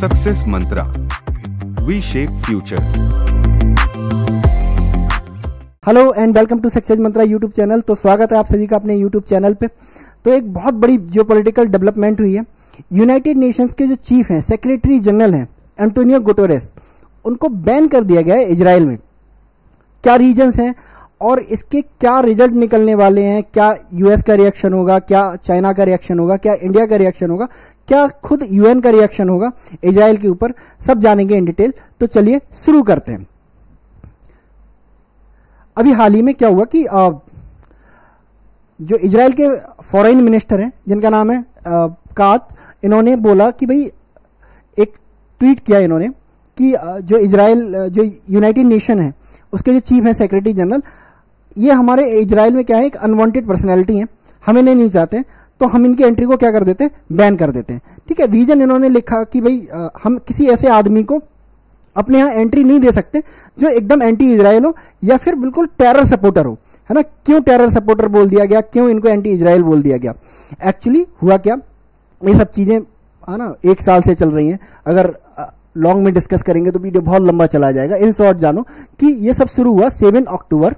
Success mantra we shape future hello and welcome to success mantra YouTube channel तो स्वागत है आप सभी का अपने यूट्यूब चैनल पे। तो एक बहुत बड़ी जो पॉलिटिकल डेवलपमेंट हुई है। यूनाइटेड नेशंस के जो चीफ हैं सेक्रेटरी जनरल हैं एंटोनियो गुटोरेस उनको बैन कर दिया गया है इजराइल में। क्या रीजंस हैं? और इसके क्या रिज़ल्ट निकलने वाले हैं? क्या यूएस का रिएक्शन होगा? क्या चाइना का रिएक्शन होगा? क्या इंडिया का रिएक्शन होगा? क्या खुद यूएन का रिएक्शन होगा? इजराइल के ऊपर सब जानेंगे इन डिटेल तो चलिए शुरू करते हैं। अभी हाल ही में क्या हुआ कि आ, जो इसराइल के फॉरेन मिनिस्टर हैं जिनका नाम है कात इन्होंने बोला कि भाई एक ट्वीट किया इन्होंने कि जो इजराइल जो यूनाइटेड नेशन है उसके जो चीफ है सेक्रेटरी जनरल ये हमारे इजराइल में क्या है, एक अनवांटेड पर्सनैलिटी है। हम इन्हें नहीं चाहते तो हम इनकी एंट्री को क्या कर देते हैं? बैन कर देते हैं। ठीक है रीजन इन्होंने लिखा कि भाई हम किसी ऐसे आदमी को अपने यहाँ एंट्री नहीं दे सकते, जो एकदम एंटी इजराइल हो, या फिर बिल्कुल टेरर सपोर्टर हो। है ना? क्यों टेरर सपोर्टर बोल दिया गया? क्यों इनको एंटी इजराइल बोल दिया गया? एक्चुअली हुआ क्या? ये सब चीज़ें, है ना, एक साल से चल रही हैं। अगर लॉन्ग में डिस्कस करेंगे तो वीडियो बहुत लंबा चला जाएगा। इन शॉर्ट जानो कि ये सब शुरू हुआ सेवन अक्टूबर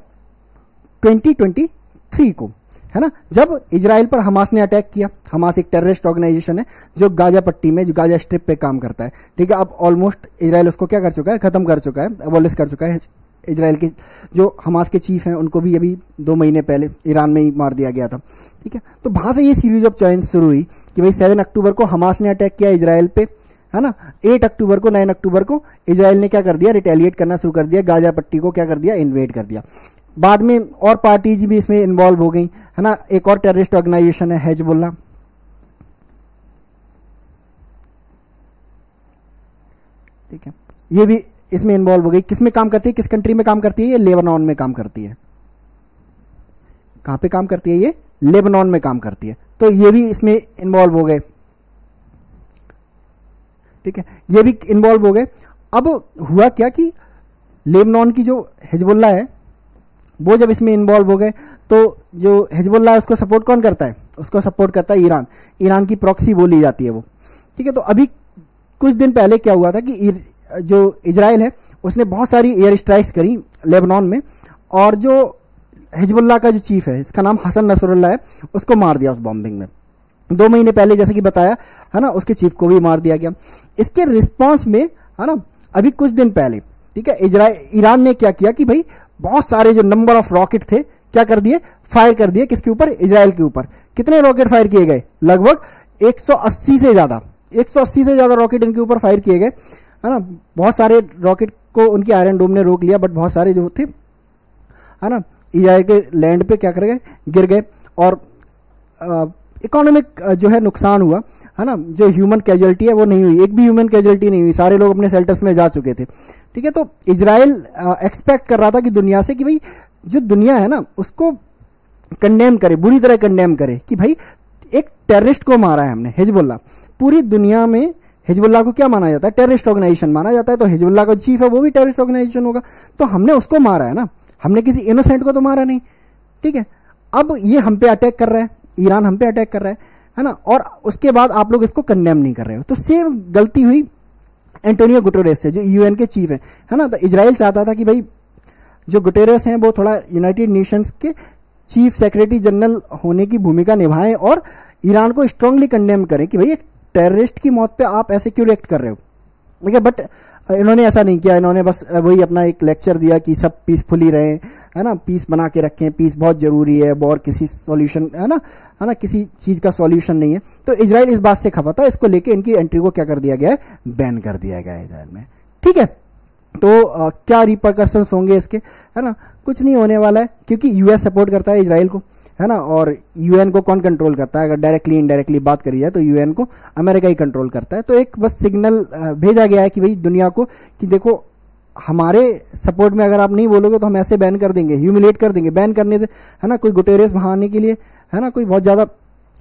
2023 को, है ना? जब इजराइल पर हमास ने अटैक किया, हमास एक टेररिस्ट ऑर्गेनाइजेशन है, जो गाजा पट्टी में, जो गाजा स्ट्रिप पे काम करता है। ठीक है, अब ऑलमोस्ट इजराइल उसको क्या कर चुका है? खत्म कर चुका है अबोलिस कर चुका है इजराइल के, जो हमास के चीफ हैं, उनको भी अभी दो महीने पहले ईरान में ही मार दिया गया था। ठीक है तो वहाँ से ये सीरीज़ ऑफ़ चॉइस शुरू हुई कि भाई सेवन अक्टूबर को हमास ने अटैक किया इसराइल पे, है ना? एट अक्टूबर को नाइन अक्टूबर को इसराइल ने क्या कर दिया? रिटेलिएट करना शुरू कर दिया गाजा पट्टी को क्या कर दिया? इन्वेट कर दिया। बाद में और पार्टीज़ भी इसमें इन्वॉल्व हो गई, है ना? एक और टेररिस्ट ऑर्गेनाइजेशन है हेजबुल्ला ठीक है। ये भी इसमें इन्वॉल्व हो गई। किसमें काम करती है, किस कंट्री में काम करती है? ये लेबनान में काम करती है। कहाँ पे काम करती है ये? लेबनान में काम करती है। तो ये भी इसमें इन्वॉल्व हो गए। ठीक है? ये भी इन्वॉल्व हो गए। अब हुआ क्या कि लेबनान की जो हिजबुल्ला है वो जब इसमें इन्वॉल्व हो गए तो जो हिजबुल्ला है, उसको सपोर्ट कौन करता है? उसको सपोर्ट करता है ईरान। ईरान की प्रॉक्सी बोली जाती है वो। ठीक है तो अभी कुछ दिन पहले क्या हुआ था कि जो इसराइल है, उसने बहुत सारी एयर स्ट्राइक्स करी लेबनान में, और जो हिजबुल्ला का जो चीफ है, इसका नाम हसन नसरुल्ला है, उसको मार दिया उस बॉम्बिंग में। दो महीने पहले जैसे कि बताया, है ना, उसके चीफ को भी मार दिया गया। इसके रिस्पॉन्स में, है ना, अभी कुछ दिन पहले, ठीक है ईरान ने क्या किया कि भाई बहुत सारे जो नंबर ऑफ़ रॉकेट थे, क्या कर दिए? फायर कर दिए किसके ऊपर? इसराइल के ऊपर। कितने रॉकेट फायर किए गए? लगभग 180 से ज़्यादा। 180 से ज़्यादा रॉकेट इनके ऊपर फायर किए गए। है ना? बहुत सारे रॉकेट को उनकी आयरन डोम ने रोक लिया बट बहुत सारे जो थे, है ना? इसराइल के लैंड पे क्या कर गए? गिर गए। और इकोनॉमिक जो है नुकसान हुआ, है ना? जो ह्यूमन कैजुअलिटी है, वो नहीं हुई। एक भी ह्यूमन कैजुअलिटी नहीं हुई। सारे लोग अपने सेल्टर्स में जा चुके थे। ठीक है? तो इसराइल एक्सपेक्ट कर रहा था कि दुनिया से कि भाई, जो दुनिया है ना, उसको कंडेम करे, बुरी तरह कंडेम करे, कि भाई, एक टेररिस्ट को मारा है हमने हिजबुल्ला पूरी दुनिया में हिजबुल्ला को क्या माना जाता है? टेररिस्ट ऑर्गेनाइजेशन माना जाता है। तो हिजबुल्ला का चीफ है, वो भी टेररिस्ट ऑर्गेनाइजेशन होगा। तो हमने उसको मारा है ना? हमने किसी इनोसेंट को तो मारा नहीं। ठीक है? अब ये हम पे अटैक कर रहा है। ईरान हम पे अटैक कर रहा है है ना? और उसके बाद आप लोग इसको कंडेम नहीं कर रहे हो। तो सेम गलती हुई एंटोनियो गुटोरेस से, जो यूएन के चीफ है है ना? तो इसराइल चाहता था कि भाई, जो गुटेरेस हैं, वो थोड़ा यूनाइटेड नेशंस के चीफ सेक्रेटरी जनरल होने की भूमिका निभाएँ और ईरान को स्ट्रांगली कंडेम करें कि भाई, एक टेररिस्ट की मौत पे आप ऐसे क्यों रिएक्ट कर रहे हो? ठीक है बट इन्होंने ऐसा नहीं किया इन्होंने बस वही अपना एक लेक्चर दिया कि सब पीसफुली रहे है ना? पीस बना के रखें पीस बहुत ज़रूरी है और किसी सॉल्यूशन है ना? है ना? किसी चीज़ का सॉल्यूशन नहीं है। तो इसराइल इस बात से खफा था इसको लेके इनकी एंट्री को क्या कर दिया गया है? बैन कर दिया गया है इसराइल में। ठीक है? तो आ, क्या रिपरकशन होंगे इसके? है ना? कुछ नहीं होने वाला है क्योंकि यूएस सपोर्ट करता है इसराइल को। है ना? और यूएन को कौन कंट्रोल करता है? अगर डायरेक्टली इनडायरेक्टली बात करी जाए तो यूएन को अमेरिका ही कंट्रोल करता है। तो एक बस सिग्नल भेजा गया है कि भाई दुनिया को कि देखो, हमारे सपोर्ट में अगर आप नहीं बोलोगे तो हम ऐसे बैन कर देंगे ह्यूमिलेट कर देंगे। बैन करने से, है ना, कोई गुटेरियस बहाने के लिए, है ना, कोई बहुत ज़्यादा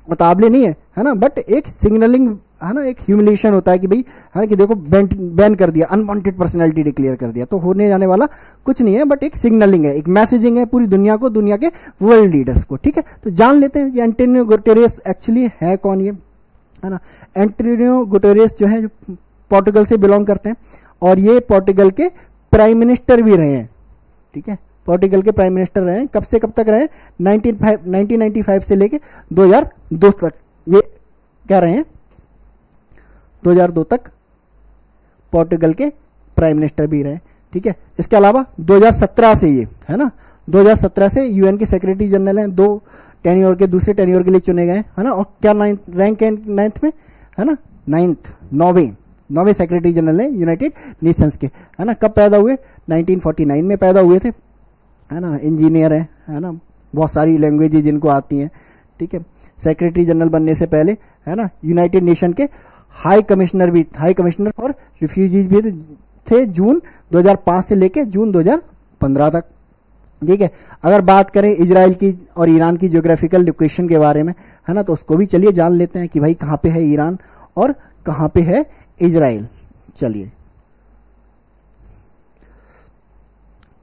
मुताबले नहीं है है ना? बट एक सिग्नलिंग है ना, एक ह्यूमिलेशन होता है कि भाई, है ना, कि देखो बैन बैन कर दिया अनवांटेड पर्सनैलिटी डिक्लेयर कर दिया तो होने जाने वाला कुछ नहीं है बट एक सिग्नलिंग है, एक मैसेजिंग है पूरी दुनिया को, दुनिया के वर्ल्ड लीडर्स को, ठीक है? तो जान लेते हैं कि एंटोनियो गुटेरियस एक्चुअली है कौन ये? है ना एंटोनियो गुटेरियस जो है, जो पोर्टुगल से बिलोंग करते हैं, और ये पोर्टुगल के प्राइम मिनिस्टर भी रहे हैं, ठीक है? पोर्टुगल के प्राइम मिनिस्टर रहे हैं, कब से कब तक रहे नाइनटीन 1995 से लेके 2002 तक, ये कह रहे हैं? 2002 तक पोर्टुगल के प्राइम मिनिस्टर भी रहे, ठीक है? इसके अलावा 2017 से ये, है ना? 2017 से यूएन के सेक्रेटरी जनरल हैं, दो टेन्योर के, दूसरे टेन्योर के लिए चुने गए है ना? और क्या नाइन्थ रैंक है नाइन्थ में? है ना? नाइन्थ नौवे नौवे सेक्रेटरी जनरल हैं यूनाइटेड नेशंस के, है ना? कब पैदा हुए? 1949 में पैदा हुए थे, है ना? इंजीनियर हैं, है ना? बहुत सारी लैंग्वेजेज जिनको आती हैं, ठीक है? सेक्रेटरी जनरल बनने से पहले, है ना? यूनाइटेड नेशन के हाई कमिश्नर भी हाई कमिश्नर फॉर रिफ्यूजीज भी थे जून 2005 से लेके जून 2015 तक। ठीक है? अगर बात करें इसराइल की और ईरान की ज्योग्राफिकल लोकेशन के बारे में, है ना तो उसको भी चलिए, जान लेते हैं कि भाई कहाँ पे है ईरान और कहाँ पे है इसराइल चलिए।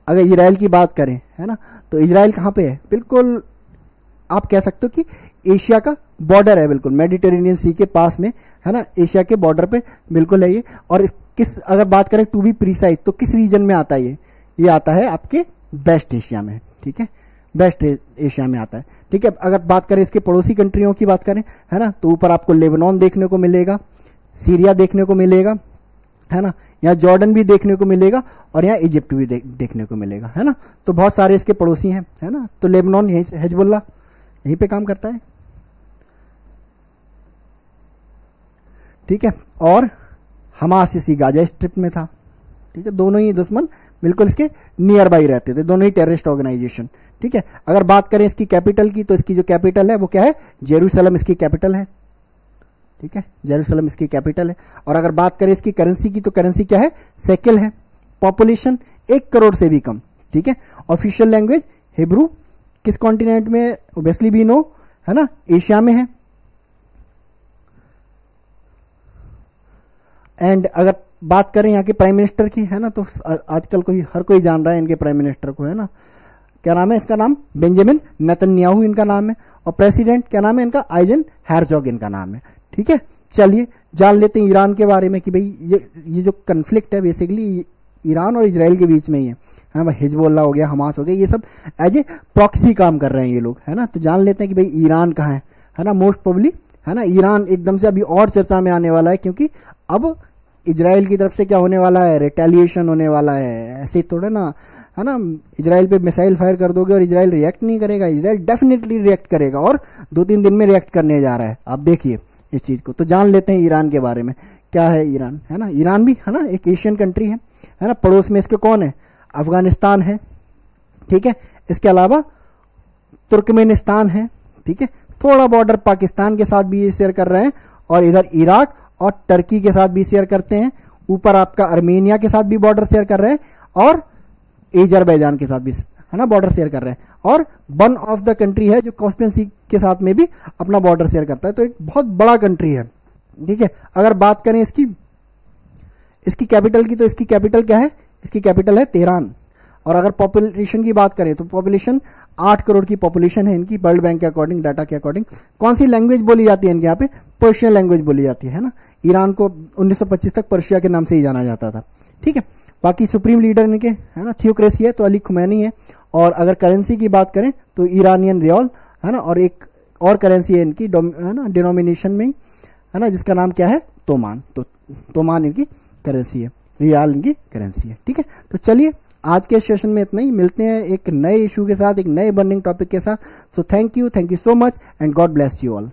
अगर इसराइल की बात करें, है ना तो इसराइल कहाँ पे है? बिल्कुल आप कह सकते हो कि एशिया का बॉर्डर है बिल्कुल मेडिटेरेनियन सी के पास में है ना एशिया के बॉर्डर पे बिल्कुल है ये। और इस, किस अगर बात करें टू बी प्रीसाइज तो किस रीजन में आता है ये? ये आता है आपके वेस्ट एशिया में ठीक है? वेस्ट एशिया में आता है ठीक है? अगर बात करें इसके पड़ोसी कंट्रियों की बात करें है ना तो ऊपर आपको लेबनान देखने को मिलेगा सीरिया देखने को मिलेगा है ना? यहाँ जॉर्डन भी देखने को मिलेगा और यहाँ इजिप्ट भी दे, देखने को मिलेगा है ना? तो बहुत सारे इसके पड़ोसी हैं है ना? तो लेबनान हेजबुल्ला यहीं पे काम करता है। ठीक है? और हमास इसी गाजा स्ट्रिप में था। ठीक है? दोनों ही दुश्मन बिल्कुल इसके नियर बाई रहते थे। दोनों ही टेररिस्ट ऑर्गेनाइजेशन ठीक है? अगर बात करें इसकी कैपिटल की तो इसकी जो कैपिटल है, वो क्या है? जेरूसलम इसकी कैपिटल है। ठीक है? जेरूसलम इसकी कैपिटल है। और अगर बात करें इसकी करेंसी की तो करेंसी क्या है? सेकिल है। पॉपुलेशन एक करोड़ से भी कम। ठीक है? ऑफिशियल लैंग्वेज हिब्रू किस कॉन्टिनेंट में? ओबियसली भी नो है ना? एशिया में है। एंड अगर बात करें यहाँ के प्राइम मिनिस्टर की, है ना तो आजकल कोई, हर कोई जान रहा है इनके प्राइम मिनिस्टर को, है ना। क्या नाम है इसका नाम? बेंजामिन नतन्याहू इनका नाम है। और प्रेसिडेंट क्या नाम है इनका? आइजन हैरजॉग इनका नाम है। ठीक है? चलिए, जान लेते हैं ईरान के बारे में कि भाई ये ये जो कन्फ्लिक्ट है बेसिकली ईरान और इसराइल के बीच में ही है। है ना हिजबुल्ला हो गया हमास हो गया, ये सब एज ए प्रॉक्सी काम कर रहे हैं ये लोग, है ना। तो जान लेते हैं कि भाई ईरान कहाँ है। है ना मोस्ट पब्लिक है ना, ईरान एकदम से अभी और चर्चा में आने वाला है, क्योंकि अब इसराइल की तरफ़ से क्या होने वाला है? रिटेलिएशन होने वाला है। ऐसे थोड़ा ना, है ना? इसराइल पे मिसाइल फायर कर दोगे और इसराइल रिएक्ट नहीं करेगा। इसराइल डेफिनेटली रिएक्ट करेगा और दो तीन दिन में रिएक्ट करने जा रहा है। आप देखिए इस चीज़ को। तो जान लेते हैं ईरान के बारे में। क्या है ईरान? है ना? ईरान भी, है ना? एक एशियन कंट्री है। है ना? पड़ोस में इसके कौन है? अफ़गानिस्तान है। ठीक है? इसके अलावा तुर्कमेनिस्तान है। ठीक है? थोड़ा बॉर्डर पाकिस्तान के साथ भी ये शेयर कर रहे हैं और इधर इराक और टर्की के साथ भी शेयर करते हैं। ऊपर आपका अर्मेनिया के साथ भी बॉर्डर शेयर कर रहे हैं और एजरबैजान के साथ भी, है ना बॉर्डर शेयर कर रहे हैं। और वन ऑफ़ द कंट्री है जो कॉन्स्पेंसी के साथ में भी अपना बॉर्डर शेयर करता है। तो एक बहुत बड़ा कंट्री है। ठीक है, अगर बात करें इसकी इसकी कैपिटल की तो इसकी कैपिटल क्या है? इसकी कैपिटल है तेहरान और अगर पॉपुलेशन की बात करें तो पॉपुलेशन आठ करोड़ की पॉपुलेशन है इनकी। वर्ल्ड बैंक के अकॉर्डिंग डाटा के अकॉर्डिंग कौन सी लैंग्वेज बोली जाती है इनके यहाँ पे? पर्शियन लैंग्वेज बोली जाती है ना? ईरान को 1925 तक पर्शिया के नाम से ही जाना जाता था। ठीक है? बाकी सुप्रीम लीडर इनके, है ना? थियोक्रेसी है तो अली खुमैनी है। और अगर करेंसी की बात करें तो ईरानियन रियोल है ना? और एक और करेंसी है इनकी है ना? डिनोमिनेशन में है ना? जिसका नाम क्या है? तोमान। तो तोमान इनकी करेंसी है। रियाल इनकी करेंसी है। ठीक है? तो चलिए, आज के सेशन में इतना ही। मिलते हैं एक नए इशू के साथ, एक नए बर्निंग टॉपिक के साथ। So thank you thank you so much and God bless you all